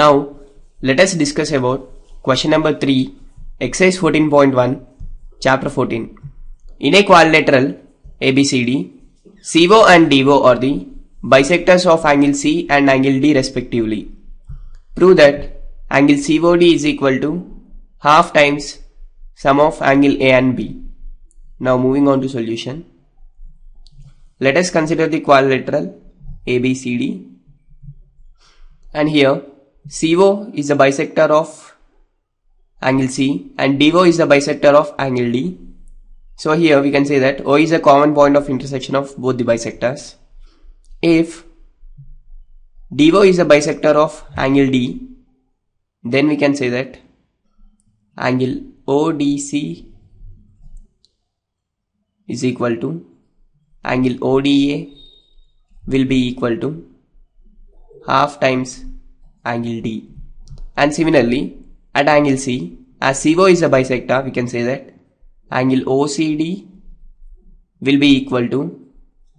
Now, let us discuss about question number 3, exercise 14.1, chapter 14. In a quadrilateral ABCD, CO and DO are the bisectors of angle C and angle D respectively. Prove that angle COD is equal to half times sum of angle A and B. Now moving on to solution. Let us consider the quadrilateral ABCD and here CO is the bisector of angle C and DO is the bisector of angle D. So here we can say that O is a common point of intersection of both the bisectors. If DO is a bisector of angle D, then we can say that angle ODC is equal to angle ODA will be equal to half times angle D. And similarly, at angle C, as CO is a bisector, we can say that angle OCD will be equal to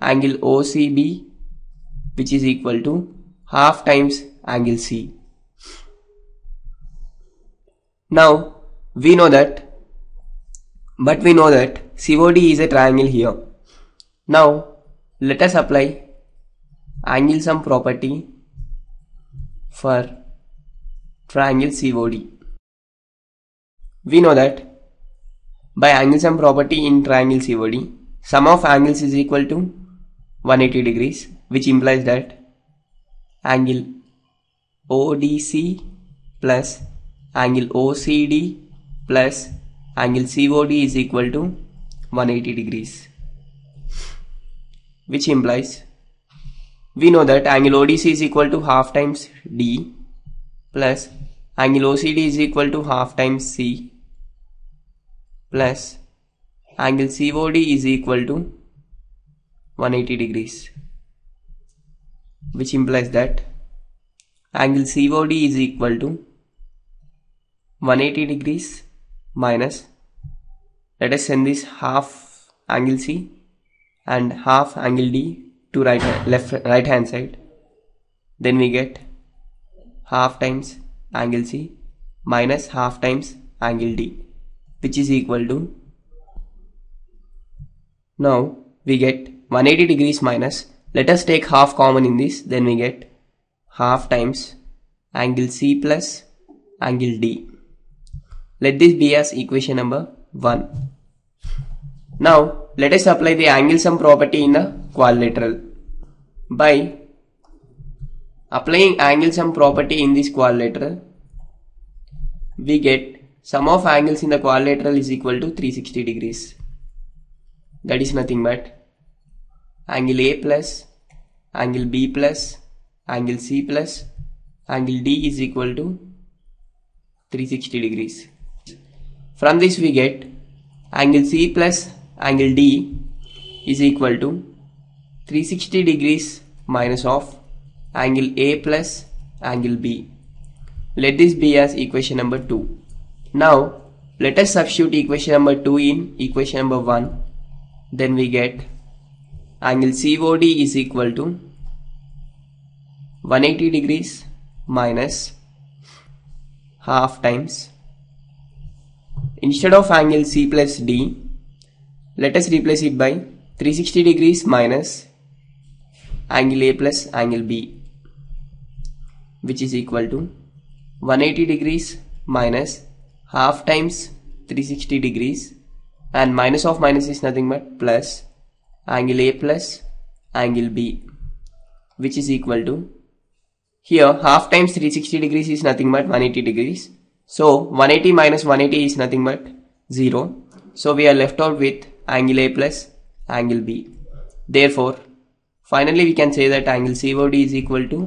angle OCB which is equal to half times angle C. Now, we know that, but we know that COD is a triangle here. Now, let us apply angle sum property for triangle COD. We know that by angle sum property in triangle COD, sum of angles is equal to 180 degrees which implies that angle ODC plus angle OCD plus angle COD is equal to 180 degrees which implies we know that angle ODC is equal to half times D plus angle OCD is equal to half times C plus angle COD is equal to 180 degrees which implies that angle COD is equal to 180 degrees minus let us send this half angle C and half angle D to right left right hand side. Then we get half times angle C minus half times angle D which is equal to now we get 180 degrees minus. Let us take half common in this then we get half times angle C plus angle D. Let this be as equation number 1 now let us apply the angle sum property in the quadrilateral by applying angle sum property in this quadrilateral we get sum of angles in the quadrilateral is equal to 360 degrees. That is nothing but angle A plus angle B plus angle C plus angle D is equal to 360 degrees. From this we get angle C plus angle D is equal to 360 degrees minus of angle A plus angle B. Let this be as equation number 2. Now let us substitute equation number 2 in equation number 1. Then we get angle COD is equal to 180 degrees minus half times instead of angle C plus D let us replace it by 360 degrees minus angle A plus angle B which is equal to 180 degrees minus half times 360 degrees. And minus of minus is nothing but plus angle A plus angle B which is equal to here half times 360 degrees is nothing but 180 degrees. So 180 minus 180 is nothing but 0 so we are left out with angle A plus angle B. Therefore, finally we can say that angle COD is equal to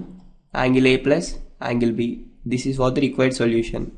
angle A plus angle B. This is for the required solution.